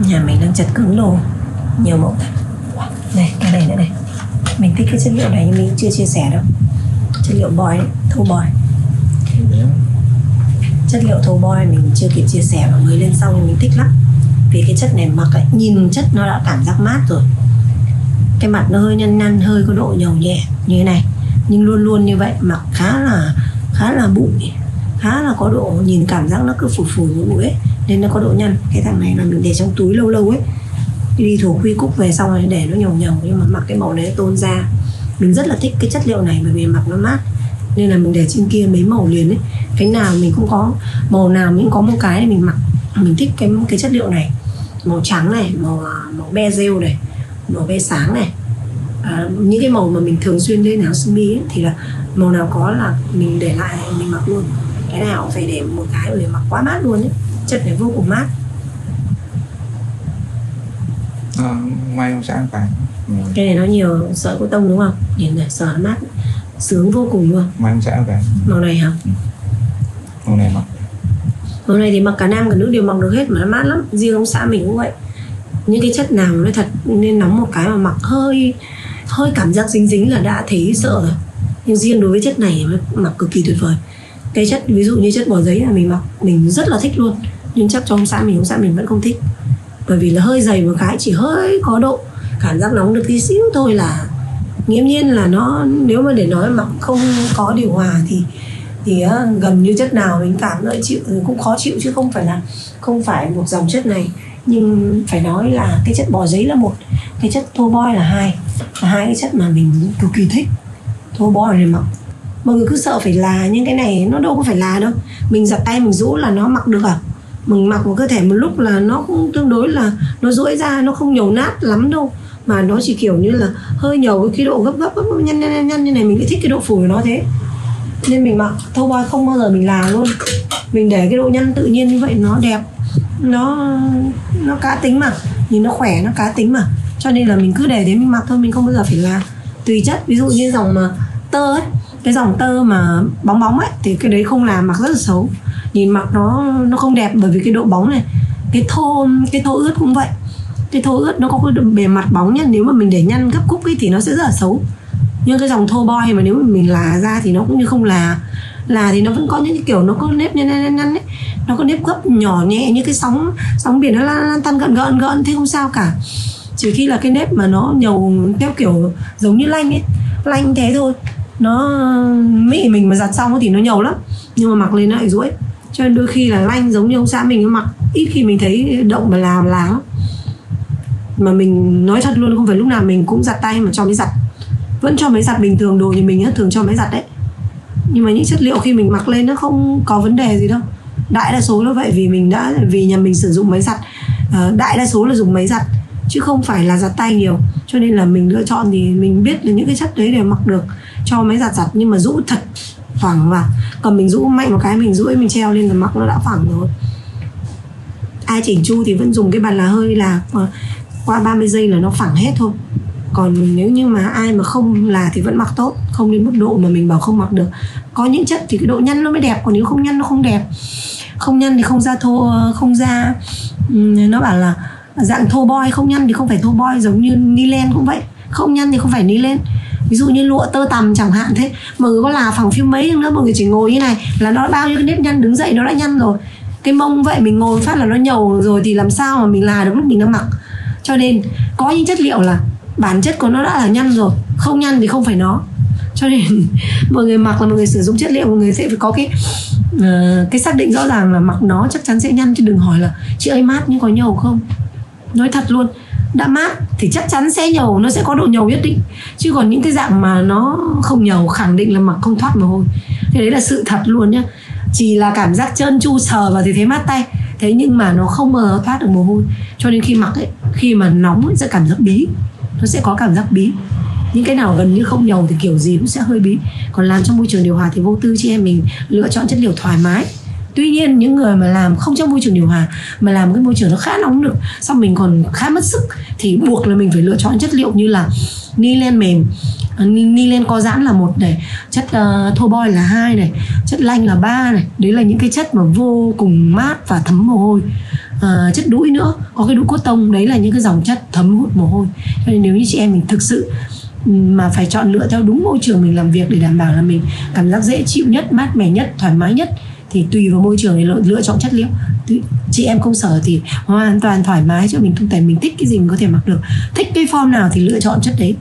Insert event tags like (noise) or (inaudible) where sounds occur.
nhà mình đang chật cứng đồ. Nhiều mẫu này cái này nữa này. Mình thích cái chất liệu này nhưng mình chưa chia sẻ đâu. Chất liệu boy đấy thô boy. Chất liệu thô boy mình chưa kịp chia sẻ và mới lên xong mình thích lắm. Vì cái chất này mặc ấy, nhìn chất nó đã cảm giác mát rồi. Cái mặt nó hơi nhăn nhăn hơi có độ nhầu nhẹ như thế này. Nhưng luôn luôn như vậy mặc khá là khá là bụi khá là có độ nhìn cảm giác nó cứ phủi phủi bụi ấy nên nó có độ nhăn. Cái thằng này là mình để trong túi lâu lâu ấy. Đi thổ quy cúc về xong rồi để nó nhồng nhồng. Nhưng mà mặc cái màu đấy tôn ra. Mình rất là thích cái chất liệu này bởi vì mặc nó mát. Nên là mình để trên kia mấy màu liền ấy. Cái nào mình cũng có màu nào mình cũng có một cái mình mặc. Mình thích cái cái chất liệu này. Màu trắng này màu màu be rêu này màu be sáng này. À, những cái màu mà mình thường xuyên lên áo sơ mi ấy, thì là màu nào có là mình để lại mình mặc luôn cái nào phải để một cái để mặc quá mát luôn ấy. Chất này vô cùng mát. À, may không sáng phải cái này nó nhiều sợi cotton tông đúng không? Nhìn này sờ mát sướng vô cùng luôn. May không sáng phải màu này hả? Màu này mặc. Màu này thì mặc cả nam cả nữ đều mặc được hết mà nó mát lắm. Riêng ông xã mình cũng vậy. Những cái chất nào nó thật nên nóng một cái mà mặc hơi hơi cảm giác dính dính là đã thấy sợ rồi. Nhưng riêng đối với chất này mặc cực kỳ tuyệt vời cái chất ví dụ như chất bò giấy là mình mặc mình rất là thích luôn. Nhưng chắc trong xã mình ông xã mình vẫn không thích. Bởi vì là hơi dày một cái chỉ hơi có độ cảm giác nóng được tí xíu thôi là nghiễm nhiên là nó nếu mà để nói mặc không có điều hòa thì thì uh, gần như chất nào mình cảm lợi chịu cũng khó chịu chứ không phải là không phải một dòng chất này. Nhưng phải nói là cái chất bò giấy là một cái chất thô boy là hai là hai cái chất mà mình cực kỳ thích. Thô boy này mặc mọi người cứ sợ phải là nhưng cái này, nó đâu có phải là đâu. Mình giặt tay, mình rũ là nó mặc được à? Mình mặc một cơ thể một lúc là nó cũng tương đối là nó duỗi ra, nó không nhầu nát lắm đâu. Mà nó chỉ kiểu như là hơi nhầu cái độ gấp gấp gấp nhăn nhăn nhăn như này, mình cứ thích cái độ phủ của nó thế. Nên mình mặc thâu boy, không bao giờ mình làm luôn. Mình để cái độ nhăn tự nhiên như vậy, nó đẹp, nó nó cá tính mà. Nhìn nó khỏe, nó cá tính mà. Cho nên là mình cứ để thế mình mặc thôi, mình không bao giờ phải là tùy chất. Ví dụ như dòng mà tơ ấy cái dòng tơ mà bóng bóng ấy thì cái đấy không làm mặc rất là xấu. Nhìn mặc nó nó không đẹp bởi vì cái độ bóng này cái thô cái thô ướt cũng vậy. Cái thô ướt nó có cái bề mặt bóng nhá nếu mà mình để nhăn gấp cúc ấy thì nó sẽ rất là xấu. Nhưng cái dòng thô boy mà nếu mà mình là ra thì nó cũng như không là. Là thì nó vẫn có những cái kiểu nó có nếp nhăn nhăn nhăn ấy. Nó có nếp gấp nhỏ nhẹ như cái sóng sóng biển nó lan, lan tan gợn gợn gợn thế không sao cả. Trừ khi là cái nếp mà nó nhầu theo kiểu giống như lanh ấy lanh thế thôi nó mỹ mình mà giặt xong thì nó nhầu lắm. Nhưng mà mặc lên nó lại rũi. Cho nên đôi khi là lanh giống như ông xã mình mặc ít khi mình thấy động mà làm láng mà mình nói thật luôn, không phải lúc nào mình cũng giặt tay mà cho máy giặt. Vẫn cho máy giặt bình thường, đồ như mình á, thường cho máy giặt đấy. Nhưng mà những chất liệu khi mình mặc lên nó không có vấn đề gì đâu. Đại đa số là vậy vì mình đã, vì nhà mình sử dụng máy giặt. Ờ, đại đa số là dùng máy giặt, chứ không phải là giặt tay nhiều. Cho nên là mình lựa chọn thì mình biết là những cái chất đấy để mặc được cho máy giặt giặt, nhưng mà rũ thật phẳng vào còn mình rũ, mạnh một cái mình rũ mình treo lên là mặc nó đã phẳng rồi. Ai chỉnh chu thì vẫn dùng cái bàn là hơi là qua 30 giây là nó phẳng hết thôi. Còn nếu như mà ai mà không là thì vẫn mặc tốt, không đến mức độ mà mình bảo không mặc được. Có những chất thì cái độ nhăn nó mới đẹp, còn nếu không nhăn nó không đẹp. Không nhăn thì không ra thô, không ra nó bảo là dạng thô boy không nhăn thì không phải thô boy giống như ni len cũng vậy. Không nhăn thì không phải ni len ví dụ như lụa tơ tằm chẳng hạn thế mọi người có là phẳng phim mấy nữa mọi người chỉ ngồi như này là nó bao nhiêu cái nếp nhăn đứng dậy nó đã nhăn rồi. Cái mông vậy mình ngồi phát là nó nhầu rồi thì làm sao mà mình là được lúc mình đang mặc. Cho nên có những chất liệu là bản chất của nó đã là nhăn rồi không nhăn thì không phải nó. Cho nên (laughs) mọi người mặc là mọi người sử dụng chất liệu mọi người sẽ phải có cái uh, cái xác định rõ ràng là mặc nó chắc chắn sẽ nhăn chứ đừng hỏi là chị ơi mát nhưng có nhầu không? Nói thật luôn đã mát thì chắc chắn sẽ nhầu nó sẽ có độ nhầu nhất định. Chứ còn những cái dạng mà nó không nhầu khẳng định là mặc không thoát mồ hôi. Thế đấy là sự thật luôn nhá. Chỉ là cảm giác trơn chu sờ vào thì thấy mát tay. Thế nhưng mà nó không mờ thoát được mồ hôi. Cho nên khi mặc ấy khi mà nóng ấy, sẽ cảm giác bí. Nó sẽ có cảm giác bí. Những cái nào gần như không nhầu thì kiểu gì cũng sẽ hơi bí. Còn làm trong môi trường điều hòa thì vô tư. Chị em mình lựa chọn chất liệu thoải mái tuy nhiên những người mà làm không trong môi trường điều hòa mà làm cái môi trường nó khá nóng được xong mình còn khá mất sức thì buộc là mình phải lựa chọn chất liệu như là ni len mềm. À, ni len có giãn là một này chất uh, thô boy là hai này chất lanh là ba này. Đấy là những cái chất mà vô cùng mát và thấm mồ hôi. Ờ, chất đũi nữa có cái đũi cốt tông đấy là những cái dòng chất thấm hút mồ hôi. Cho nên nếu như chị em mình thực sự mà phải chọn lựa theo đúng môi trường mình làm việc để đảm bảo là mình cảm giác dễ chịu nhất mát mẻ nhất thoải mái nhất thì tùy vào môi trường để lựa, lựa chọn chất liệu. Chị em công sở thì hoàn toàn thoải mái cho mình tung mình thích cái gì mình có thể mặc được. Thích cái form nào thì lựa chọn chất đấy.